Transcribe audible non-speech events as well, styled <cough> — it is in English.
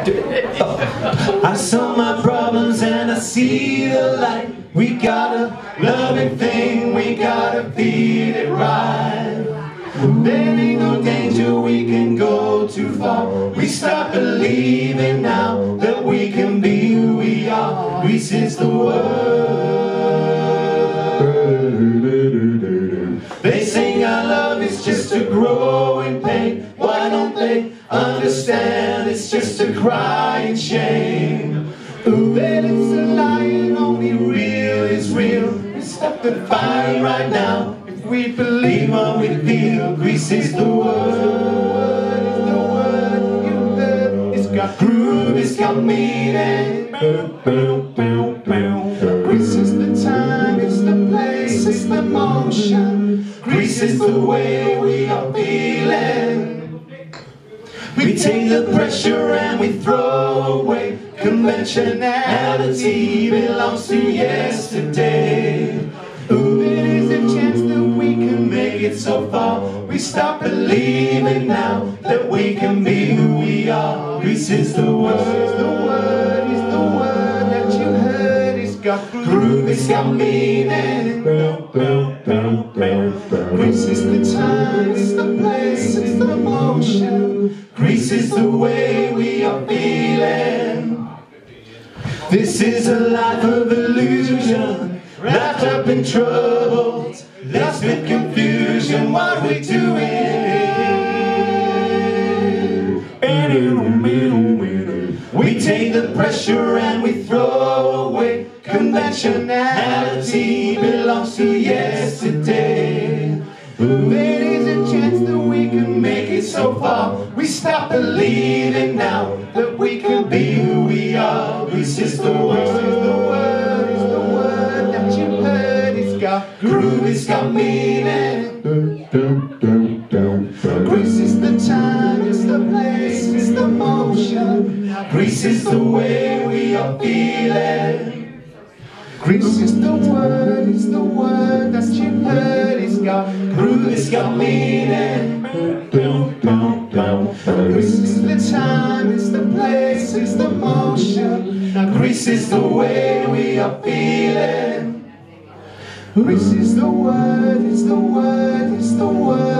<laughs> I saw my problems and I see the light. We got a loving thing, we gotta feed it right. There ain't no danger, we can go too far. We start believing now that we can be who we are. We is the world. They sing our love is just a growing pain. Why don't they understand it's just a crying shame? Ooh, that it's a lie only real is real. We stop the fire right now. If we believe what we feel, Grease is the word. It's got groove, it's got meaning. Grease is the time, it's the place, it's the motion. Grease is the way we are feeling. We take the pressure and we throw away Conventionality. Belongs to yesterday. Ooh, it is a chance that we can make it so far? We stop believing now that we can be who we are. Is the word, is the word is the word that you heard. It's got groove, it's got meaning. Is the time, Grease is the way we are feeling. This is a life of illusion Wrapped up in troubles Lost with confusion. What we doing? We take the pressure and we throw away. Conventionality belongs to yesterday stop believing now that we can be who we are. Grease is the word, is the word, is the word that you heard. It's got groove, it's got meaning. Grease is the time, it's the place, it's the motion. Grease is the way we are feeling. Grease is the word, it's the word that you heard. It's got groove, it's got meaning it's the motion. Is the way we are feeling. Grease is the word, it's the word, it's the word